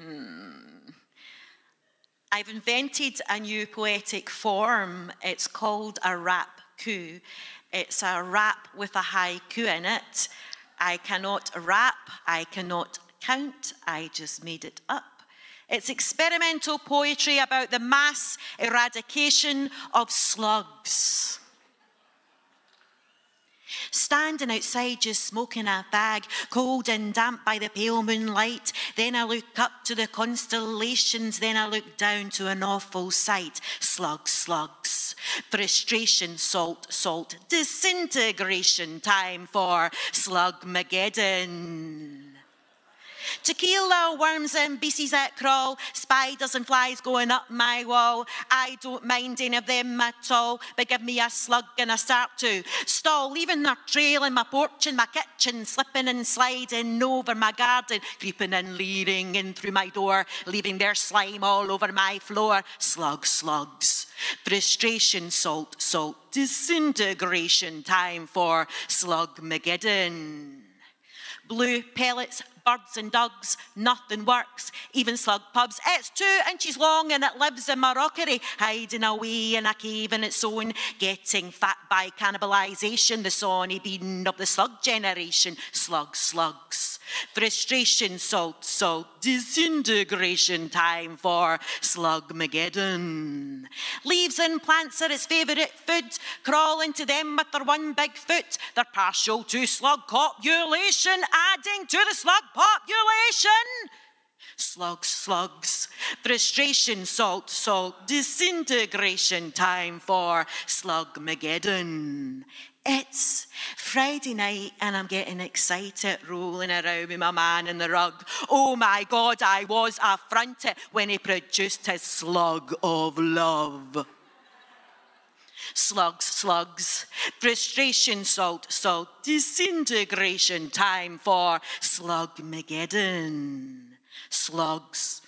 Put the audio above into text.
Hmm. I've invented a new poetic form. It's called a rap coup. It's a rap with a haiku in it. I cannot rap, I cannot count, I just made it up. It's experimental poetry about the mass eradication of slugs. Standing outside just smoking a fag, cold and damp by the pale moonlight. Then I look up to the constellations, then I look down to an awful sight. Slugs, slugs. Frustration, salt, salt. Disintegration, time for Slugmageddon. To kill worms and beasties that crawl, spiders and flies going up my wall. I don't mind any of them at all, but give me a slug and I start to stall, leaving their trail in my porch and my kitchen, slipping and sliding over my garden, creeping and leering in through my door, leaving their slime all over my floor. Slugs, slugs. Frustration, salt, salt, disintegration, time for slug Slugmageddon. Blue pellets birds and dogs, nothing works, even slug pubs. It's two inches long and it lives in my rockery, hiding away in a cave in its own, getting fat by cannibalisation, the sawney bean of the slug generation. Slugs, slugs. Frustration, salt, salt, disintegration time for Slugmageddon. Leaves and plants are its favourite food, crawl into them with their one big foot. They're partial to slug copulation, adding to the slug population. Slugs, slugs, frustration, salt, salt, disintegration time for Slugmageddon. It's Friday night and I'm getting excited, rolling around with my man in the rug. Oh my God, I was affronted when he produced his slug of love. Slugs, slugs, frustration, salt, salt, disintegration, time for Slugmageddon. Slugs.